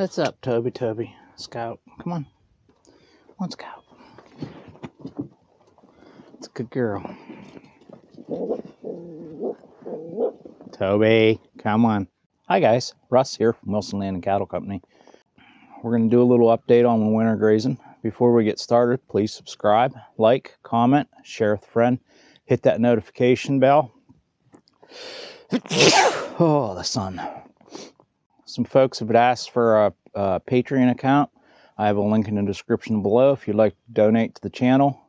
What's up, Toby, Toby? Scout, come on. Come on, Scout. It's a good girl. Toby, come on. Hi guys, Russ here from Wilson Land and Cattle Company. We're going to do a little update on winter grazing. Before we get started, please subscribe, like, comment, share with a friend, hit that notification bell. oh, the sun. Some folks have asked for a, a Patreon account. I have a link in the description below if you'd like to donate to the channel.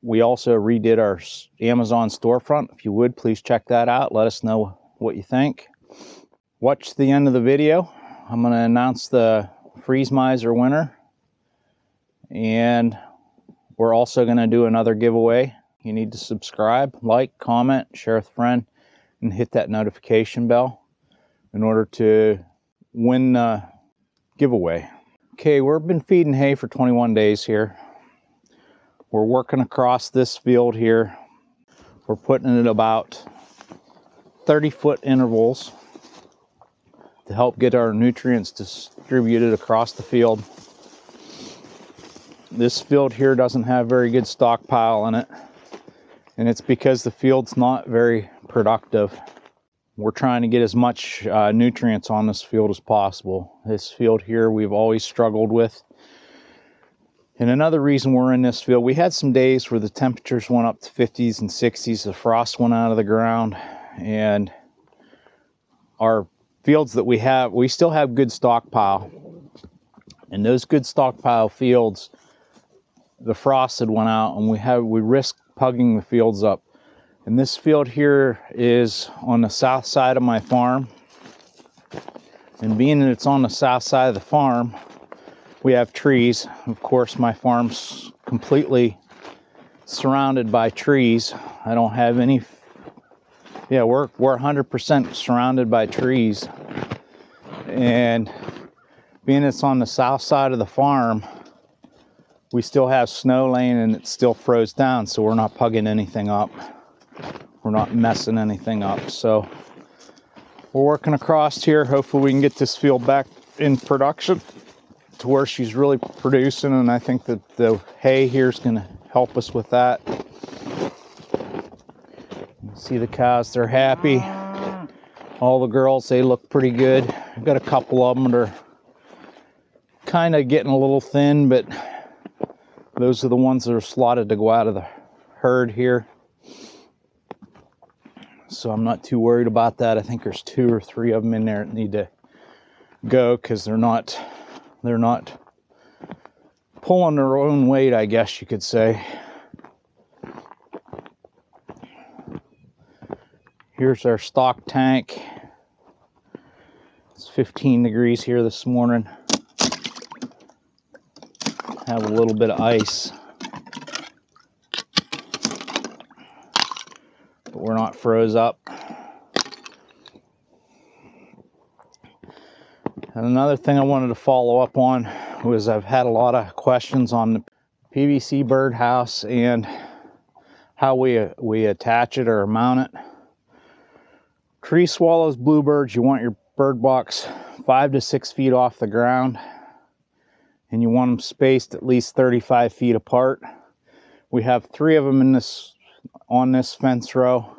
We also redid our Amazon storefront. If you would, please check that out. Let us know what you think. Watch the end of the video. I'm going to announce the Freeze Miser winner. And we're also going to do another giveaway. You need to subscribe, like, comment, share with a friend, and hit that notification bell in order to win the giveaway. Okay, we've been feeding hay for 21 days here. We're working across this field here. We're putting it about 30 foot intervals to help get our nutrients distributed across the field. This field here doesn't have very good stockpile in it, and it's because the field's not very productive. We're trying to get as much uh, nutrients on this field as possible. This field here we've always struggled with. And another reason we're in this field, we had some days where the temperatures went up to 50s and 60s, the frost went out of the ground, and our fields that we have, we still have good stockpile. And those good stockpile fields, the frost had went out and we have we risked pugging the fields up. And this field here is on the south side of my farm. And being that it's on the south side of the farm, we have trees. Of course, my farm's completely surrounded by trees. I don't have any yeah, we're we're 100% surrounded by trees, and being it's on the south side of the farm, we still have snow laying and it's still froze down, so we're not pugging anything up. We're not messing anything up. So we're working across here. Hopefully, we can get this field back in production to where she's really producing, and I think that the hay here is going to help us with that. See the cows, they're happy. All the girls, they look pretty good. I've got a couple of them that are kind of getting a little thin, but those are the ones that are slotted to go out of the herd here. So I'm not too worried about that. I think there's two or three of them in there that need to go because they're not they're not pulling their own weight, I guess you could say. Here's our stock tank. It's 15 degrees here this morning. Have a little bit of ice. We're not froze up. And another thing I wanted to follow up on was I've had a lot of questions on the PVC birdhouse and how we we attach it or mount it. Tree swallows, bluebirds, you want your bird box five to six feet off the ground and you want them spaced at least 35 feet apart. We have three of them in this on this fence row.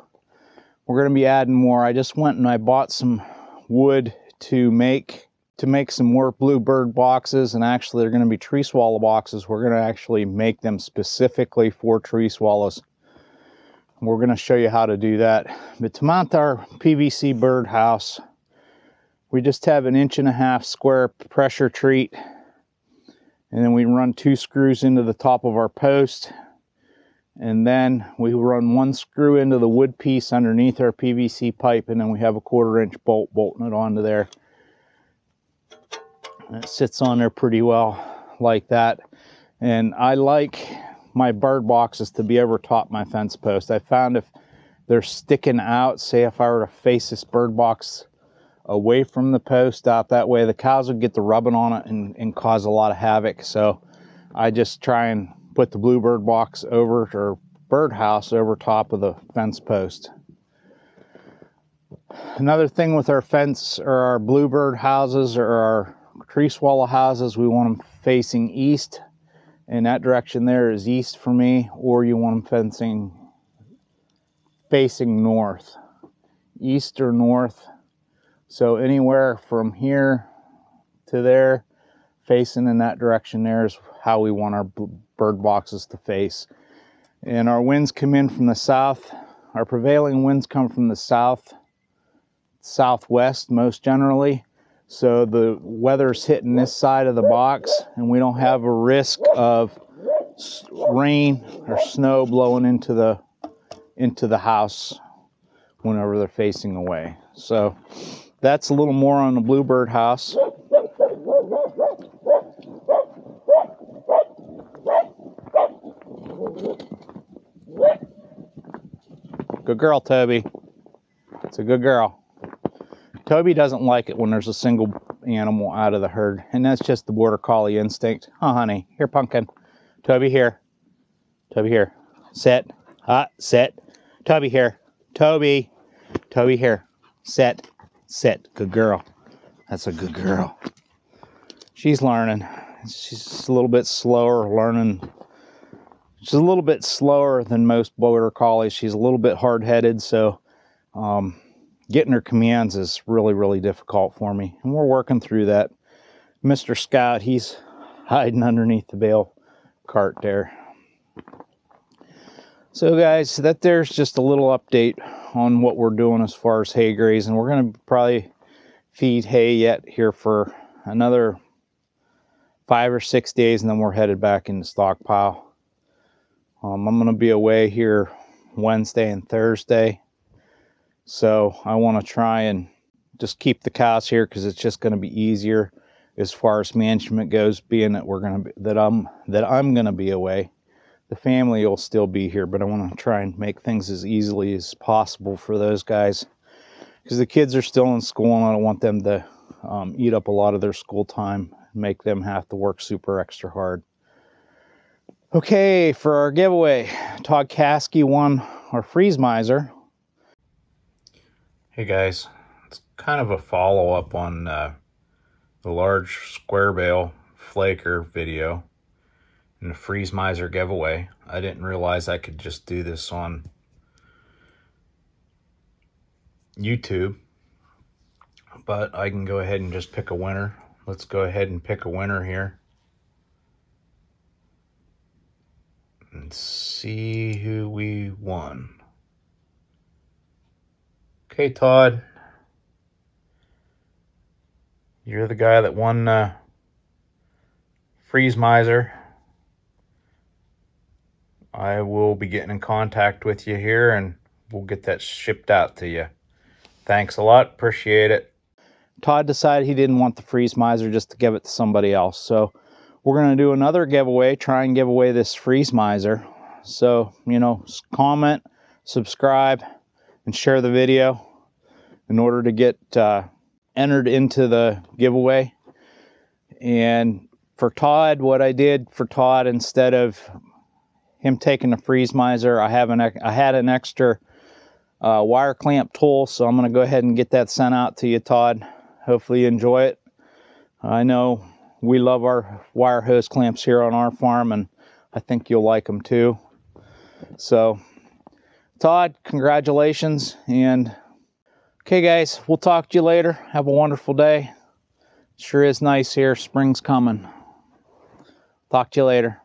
We're going to be adding more. I just went and I bought some wood to make to make some more bluebird boxes and actually they're going to be tree swallow boxes. We're going to actually make them specifically for tree swallows. We're going to show you how to do that. But to mount our PVC bird house, we just have an inch and a half square pressure treat. And then we run two screws into the top of our post. And then we run one screw into the wood piece underneath our PVC pipe. And then we have a quarter inch bolt bolting it onto there. And it sits on there pretty well like that. And I like my bird boxes to be over top my fence post. I found if they're sticking out, say if I were to face this bird box away from the post out that way, the cows would get the rubbing on it and, and cause a lot of havoc. So I just try and put the bluebird box over or birdhouse over top of the fence post. Another thing with our fence or our bluebird houses or our tree swallow houses, we want them facing east, and that direction there is east for me, or you want them fencing facing north, east or north. So anywhere from here to there, facing in that direction there is how we want our bird boxes to face. And our winds come in from the south. Our prevailing winds come from the south, southwest most generally. So the weather's hitting this side of the box and we don't have a risk of rain or snow blowing into the into the house whenever they're facing away. So that's a little more on the bluebird house. Good girl, Toby. It's a good girl. Toby doesn't like it when there's a single animal out of the herd, and that's just the border collie instinct. Oh, honey, here, pumpkin. Toby, here. Toby, here. Sit. Hot. Sit. Toby, here. Toby. Toby, here. Sit. Sit. Good girl. That's a good girl. She's learning. She's a little bit slower learning. She's a little bit slower than most border collies. She's a little bit hard-headed, so um, getting her commands is really, really difficult for me. And we're working through that. Mr. Scout, he's hiding underneath the bale cart there. So guys, that there's just a little update on what we're doing as far as hay grazing. We're going to probably feed hay yet here for another five or six days and then we're headed back into stockpile. Um, I'm going to be away here Wednesday and Thursday. So I want to try and just keep the cows here because it's just going to be easier as far as management goes, being that we're going to be, that I'm that I'm going to be away. The family will still be here, but I want to try and make things as easily as possible for those guys because the kids are still in school and I don't want them to um, eat up a lot of their school time make them have to work super extra hard. Okay, for our giveaway, Todd Kasky won our freeze miser. Hey guys, it's kind of a follow-up on uh, the large square bale flaker video and the freeze miser giveaway. I didn't realize I could just do this on YouTube, but I can go ahead and just pick a winner. Let's go ahead and pick a winner here. See who we won. Okay, Todd. You're the guy that won uh, Freeze Miser. I will be getting in contact with you here and we'll get that shipped out to you. Thanks a lot. Appreciate it. Todd decided he didn't want the Freeze Miser just to give it to somebody else. So we're going to do another giveaway, try and give away this Freeze miser. So, you know, comment, subscribe, and share the video in order to get uh, entered into the giveaway. And for Todd, what I did for Todd, instead of him taking the freeze miser, I have an I had an extra uh, wire clamp tool, so I'm going to go ahead and get that sent out to you, Todd. Hopefully you enjoy it. I know we love our wire hose clamps here on our farm, and I think you'll like them too. So, Todd, congratulations, and Okay, guys, we'll talk to you later. Have a wonderful day. Sure is nice here. Spring's coming. Talk to you later.